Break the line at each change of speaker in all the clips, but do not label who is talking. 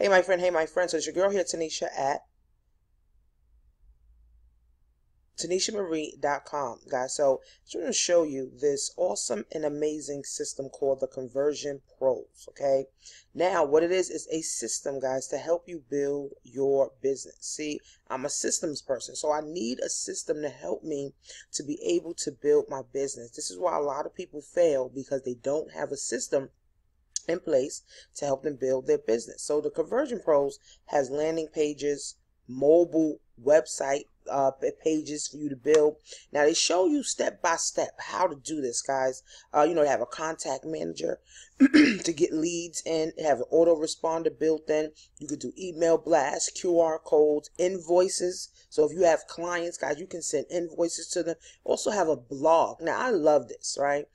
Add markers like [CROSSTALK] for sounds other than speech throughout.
Hey, my friend. Hey, my friend. So it's your girl here, Tanisha, at TanishaMarie.com, guys. So I just want to show you this awesome and amazing system called the Conversion Pros. Okay. Now, what it is is a system, guys, to help you build your business. See, I'm a systems person, so I need a system to help me to be able to build my business. This is why a lot of people fail because they don't have a system in place to help them build their business. So the Conversion Pros has landing pages, mobile website uh, pages for you to build. Now they show you step by step how to do this, guys. Uh, you know, they have a contact manager [CLEARS THROAT] to get leads in. They have an autoresponder built in. You could do email blasts, QR codes, invoices. So if you have clients, guys, you can send invoices to them. Also have a blog. Now I love this, right?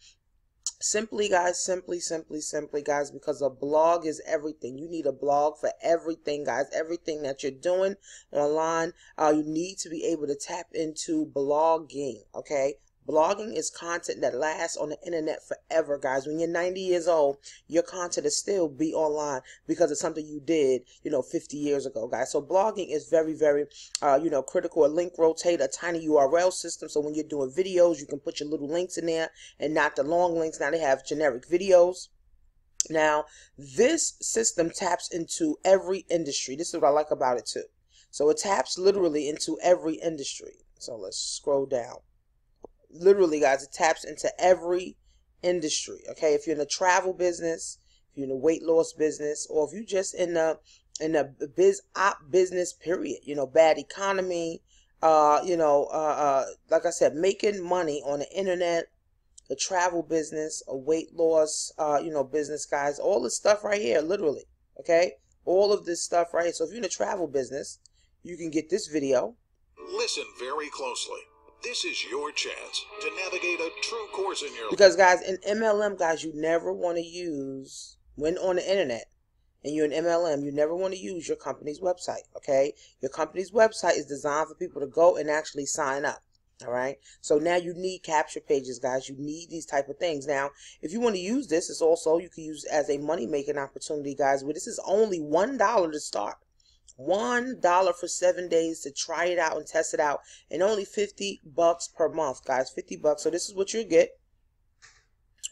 Simply, guys, simply, simply, simply, guys, because a blog is everything. You need a blog for everything, guys. Everything that you're doing online, uh, you need to be able to tap into blogging, okay? Blogging is content that lasts on the internet forever, guys. When you're 90 years old, your content will still be online because of something you did, you know, 50 years ago, guys. So blogging is very, very, uh, you know, critical. A link rotate, a tiny URL system. So when you're doing videos, you can put your little links in there and not the long links. Now they have generic videos. Now, this system taps into every industry. This is what I like about it too. So it taps literally into every industry. So let's scroll down literally guys it taps into every industry okay? If you're in the travel business if you're in the weight loss business or if you're just in the in the biz op business period you know bad economy uh you know uh, uh like i said making money on the internet the travel business a weight loss uh you know business guys all this stuff right here literally okay? All of this stuff right here. So if you're in the travel business you can get this video.
Listen very closely this is your chance to navigate a true course in your
Because guys, in MLM, guys, you never want to use when on the internet and you're an MLM, you never want to use your company's website. Okay, your company's website is designed for people to go and actually sign up. All right. So now you need capture pages, guys. You need these type of things. Now, if you want to use this, it's also you can use as a money making opportunity, guys. where this is only one dollar to start. One dollar for seven days to try it out and test it out, and only 50 bucks per month, guys. 50 bucks. So this is what you get.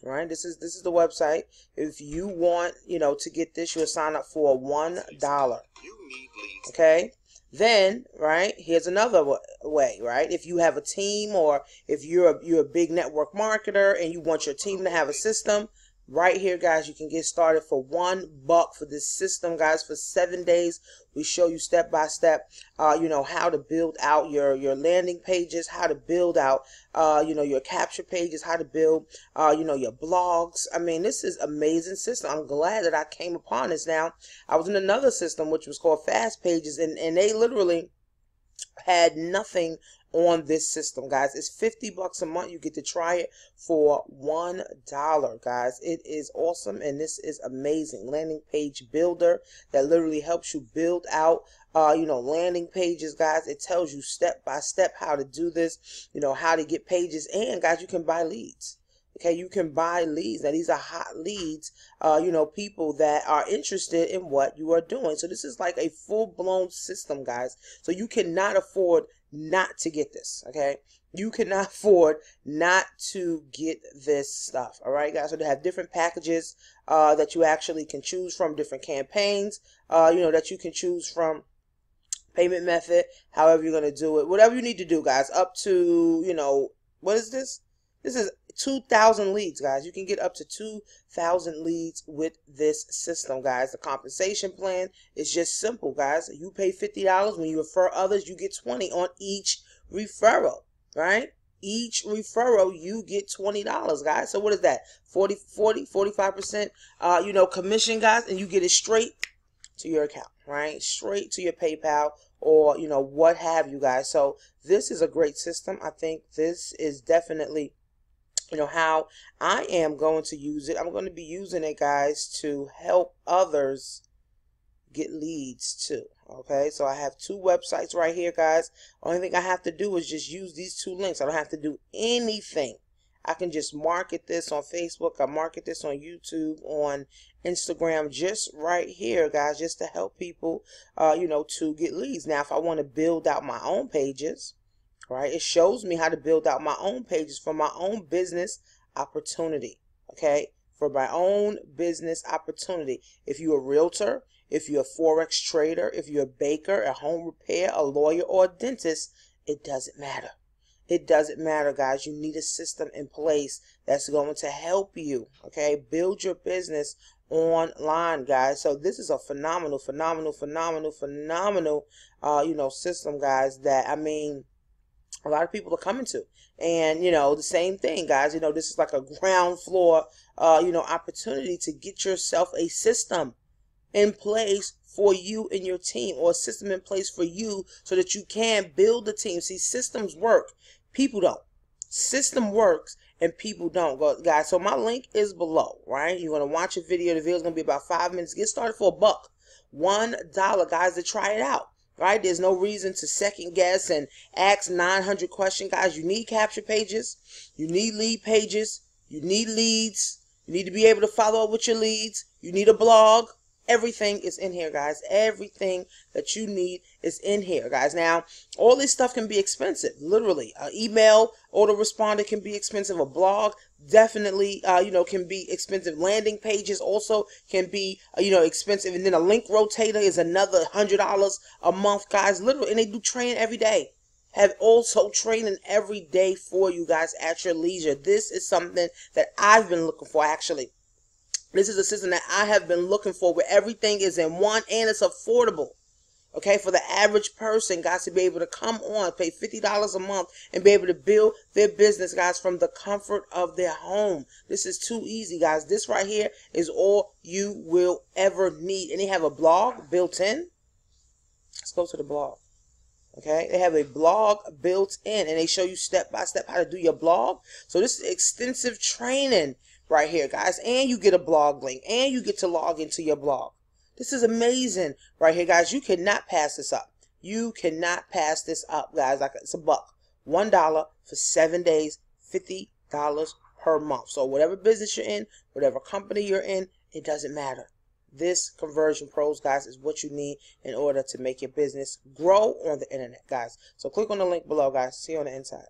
Right, this is this is the website. If you want, you know, to get this, you'll sign up for one dollar. Okay. Then, right, here's another way, right? If you have a team or if you're a, you're a big network marketer and you want your team to have a system, right here guys. You can get started for one buck for this system guys for seven days. We show you step by step uh, you know how to build out your your landing pages how to build out uh, you know your capture pages how to build uh, you know your blogs. I mean this is amazing system. I'm glad that i came upon this now. I was in another system which was called fast pages and and they literally had nothing on this system guys it's 50 bucks a month you get to try it for one dollar guys it is awesome and this is amazing landing page builder that literally helps you build out uh, you know, landing pages, guys. It tells you step by step how to do this, you know, how to get pages. And, guys, you can buy leads. Okay, you can buy leads. Now, these are hot leads, uh, you know, people that are interested in what you are doing. So, this is like a full blown system, guys. So, you cannot afford not to get this. Okay, you cannot [LAUGHS] afford not to get this stuff. All right, guys. So they have different packages uh, that you actually can choose from, different campaigns. Uh, you know that you can choose from payment method, however you're gonna do it, whatever you need to do, guys. Up to you know what is this? This is 2,000 leads, guys. You can get up to 2,000 leads with this system, guys. The compensation plan is just simple, guys. You pay $50. When you refer others, you get 20 on each referral, right? Each referral, you get $20, guys. So what is that? 40, 40, 45%, uh, you know, commission, guys, and you get it straight to your account, right? Straight to your PayPal or, you know, what have you guys. So this is a great system. I think this is definitely you know how I am going to use it. I'm going to be using it, guys, to help others get leads too. Okay, so I have two websites right here, guys. Only thing I have to do is just use these two links. I don't have to do anything. I can just market this on Facebook. I market this on YouTube, on Instagram just right here, guys, just to help people, uh, you know, to get leads. Now, if I want to build out my own pages, right, it shows me how to build out my own pages for my own business opportunity. Okay, for my own business opportunity. If you're a realtor, if you're a forex trader, if you're a baker, a home repair, a lawyer, or a dentist, it doesn't matter. It doesn't matter, guys. You need a system in place that's going to help you, okay? Build your business online, guys. So this is a phenomenal, phenomenal, phenomenal, phenomenal, uh, you know, system, guys, that, I mean, a lot of people are coming to. And, you know, the same thing, guys. You know, this is like a ground floor, uh, you know, opportunity to get yourself a system in place for you and your team or a system in place for you so that you can build the team. See, systems work. People don't. System works and people don't. Go, guys, so my link is below, right? You're going to watch a video. The video is going to be about five minutes. Get started for a buck. One dollar, guys, to try it out right? There's no reason to second guess and ask 900 questions, guys. You need capture pages, you need lead pages, you need leads, you need to be able to follow up with your leads, you need a blog. Everything is in here, guys. Everything that you need is in here, guys. Now, all this stuff can be expensive, literally. An email autoresponder can be expensive. A blog definitely, uh, you know, can be expensive. Landing pages also can be, uh, you know, expensive. And then a link rotator is another hundred dollars a month, guys. Literally, and they do training every day. Have also training every day for you guys at your leisure. This is something that I've been looking for, actually. This is a system that I have been looking for where everything is in one and it's affordable okay, for the average person, guys, to be able to come on, pay $50 a month, and be able to build their business, guys, from the comfort of their home. This is too easy, guys. This right here is all you will ever need. And they have a blog built in. Let's go to the blog. Okay, they have a blog built in and they show you step by step how to do your blog. So this is extensive training right here, guys. And you get a blog link and you get to log into your blog. This is amazing right here, guys. You cannot pass this up. You cannot pass this up, guys. Like it's a buck. One dollar for seven days, fifty dollars per month. So whatever business you're in, whatever company you're in, it doesn't matter. This conversion pros, guys, is what you need in order to make your business grow on the internet, guys. So click on the link below, guys. See you on the inside.